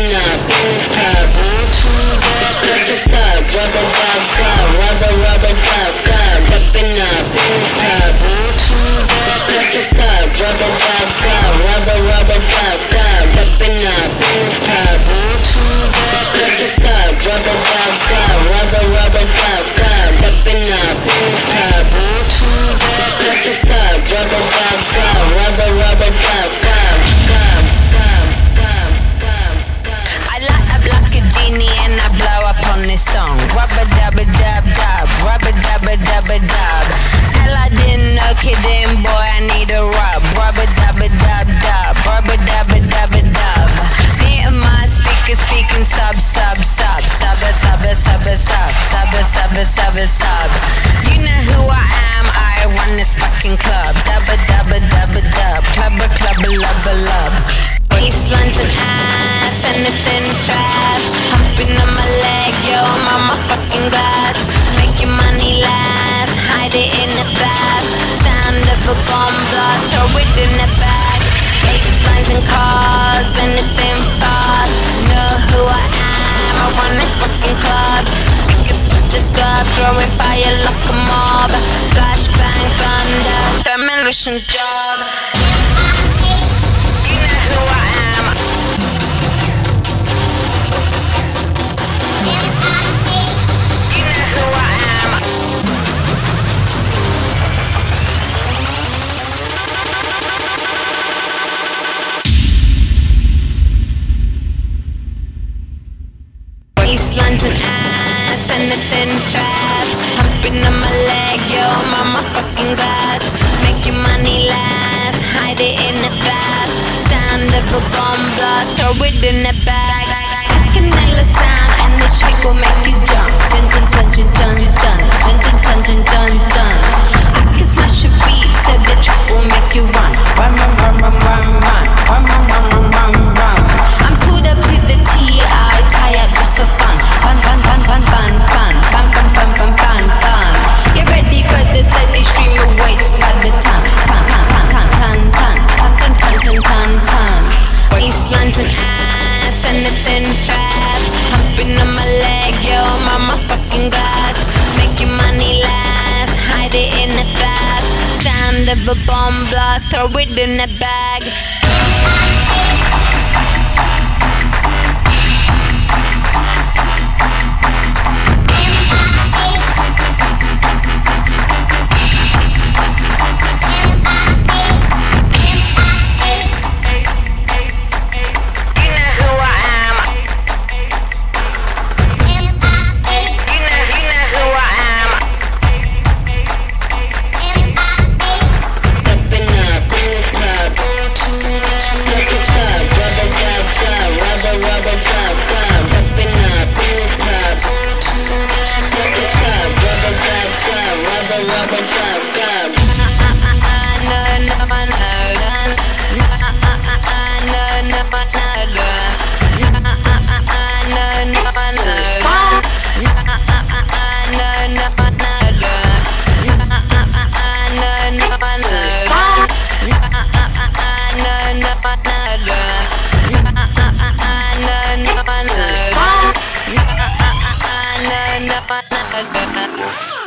up, inside, one, to back, up, up, rubber, on this song. Rubber dubba dub dub, rubber dubba dubba dub. Hell, I didn't know, kid, in boy, I need a rub. Rubber dubba dub dub, rubber dubba dubba dub. Me and my speaker speaking sub sub sub sub sub sub sub sub sub sub sub. You know who I am, I run this fucking club. Dubba dubba dubba dub, clubba clubba lubba lub. Waistlines and ass and a thin fat. in the back. Basslines and cars, anything fast. Know who I am, I run this fucking club. Speakers just up, throwing fire like a mob. Flashbang thunder, demolition job. anything fast. Humping on my leg, yo, my motherfucking glass. Make your money last, hide it in the past. Sound of a bomb blast, throw it in the bag. I can endless Never a bomb blast, throw it in a bag. apa